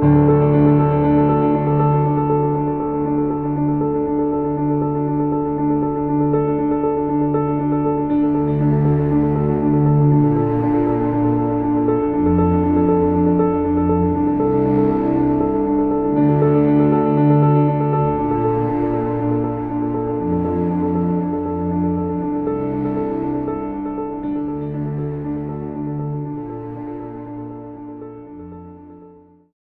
フフフ。